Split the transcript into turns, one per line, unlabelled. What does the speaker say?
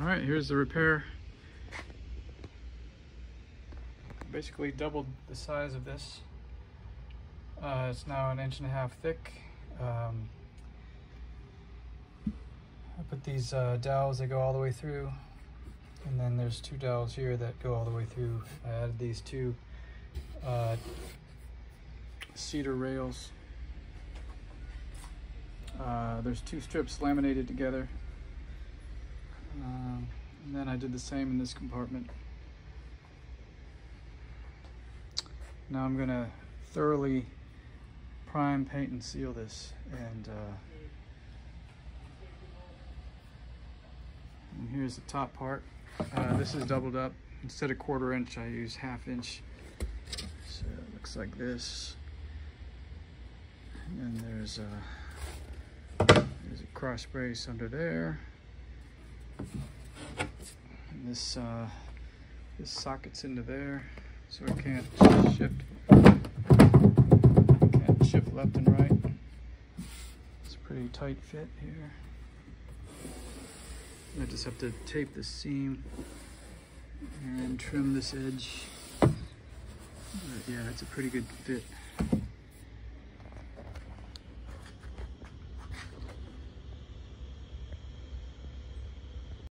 All right, here's the repair. Basically doubled the size of this. Uh, it's now an inch and a half thick. Um, I put these uh, dowels that go all the way through, and then there's two dowels here that go all the way through. I added these two uh, cedar rails. Uh, there's two strips laminated together. Then I did the same in this compartment. Now I'm gonna thoroughly prime, paint, and seal this. And, uh, and here's the top part. Uh, this is doubled up. Instead of quarter inch, I use half inch. So it looks like this. And there's a, there's a cross brace under there. This uh, this sockets into there, so it can't shift can't shift left and right. It's a pretty tight fit here. I just have to tape the seam and trim this edge. But yeah, it's a pretty good fit.